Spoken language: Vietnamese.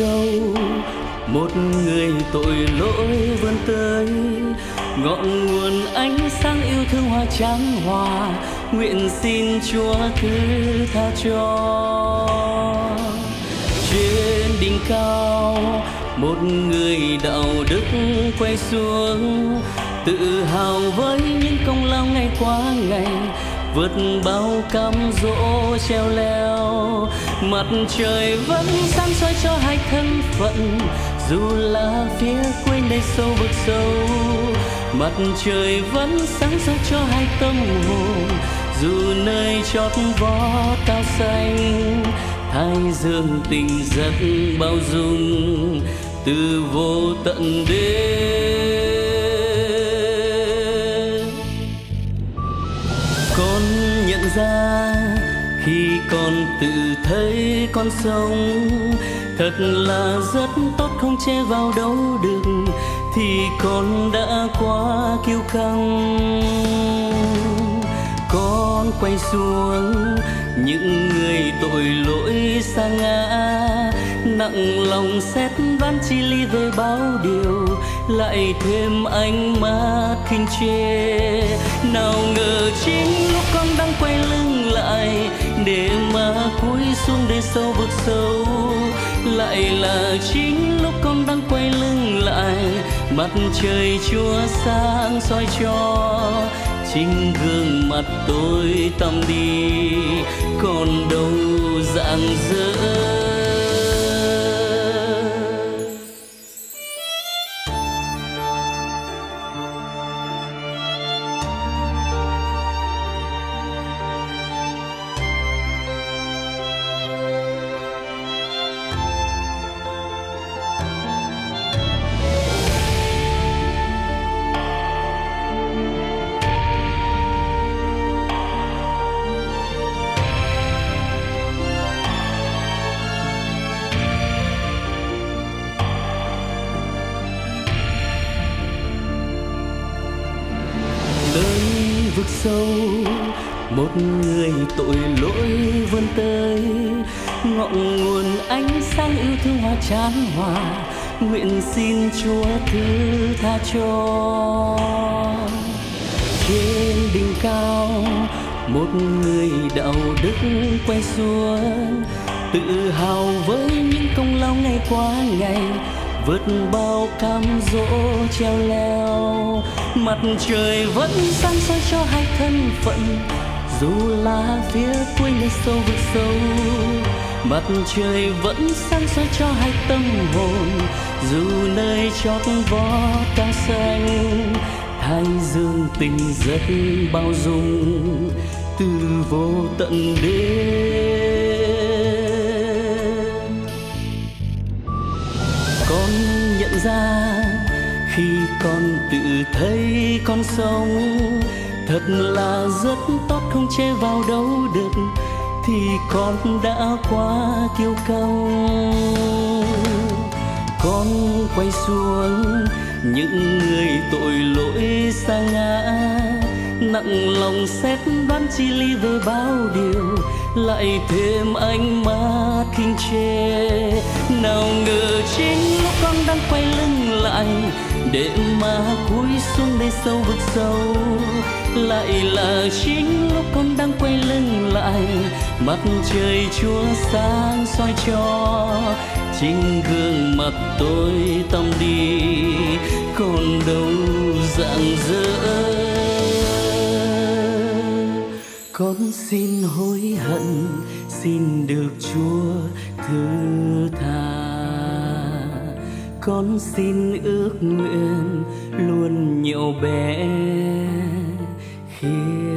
sâu một người tội lỗi vươn tới, ngọn nguồn ánh sáng yêu thương hoa trắng hòa, nguyện xin chúa thứ tha cho. Trên đỉnh cao, một người đạo đức quay xuống, tự hào với những công lao ngày qua ngày vượt bao cam dỗ treo leo. Mặt trời vẫn sáng soi cho hai thân phận, dù là phía quê nơi sâu vực sâu. Mặt trời vẫn sáng soi cho hai tâm hồn, dù nơi chót vó cao xanh. Thái dương tình rất bao dung, từ vô tận đến thấy con sông thật là rất tốt, không che vào đâu được thì con đã quá kiêu căng. Con quay xuống, những người tội lỗi xa ngã, nặng lòng xét ván chi ly về bao điều, lại thêm ánh mắt khinh chê. Nào ngờ chính lúc con đang quay lưng lại để cúi xuống để sâu vực sâu. Lại là chính lúc con đang quay lưng lại, mặt trời chúa sáng soi cho chính gương mặt tôi tăm đi. Còn đâu dạng dỡ sâu. Một người tội lỗi vươn tới, ngọn nguồn ánh sáng yêu thương hoa tràn hòa. Nguyện xin chúa thứ tha cho. Trên đỉnh cao, một người đạo đức quay xuống tự hào với những công lao ngày qua ngày vượt bao cam dỗ treo leo. Mặt trời vẫn sáng soi cho hai thân phận, dù là phía cuối nơi sâu vực sâu. Mặt trời vẫn sáng soi cho hai tâm hồn, dù nơi chót vó cao xanh. Thái dương tình rất bao dung, từ vô tận đến ra. Khi con tự thấy con sống, thật là rất tốt, không che vào đâu được, thì con đã quá kiêu căng con quay xuống những người tội lỗi xa ngã nặng lòng xét đoán chi ly với bao điều, lại thêm ánh mắt khinh chê nào ngờ chính lúc con đang quay lưng lại, để mà cúi xuống đây sâu vực sâu. Lại là chính lúc con đang quay lưng lại, mặt trời chúa sáng soi cho. Chính gương mặt tôi tâm đi, còn đâu dạng dỡ con xin hối hận, xin được chúa thứ tha con xin ước nguyện luôn nhậu bé khi.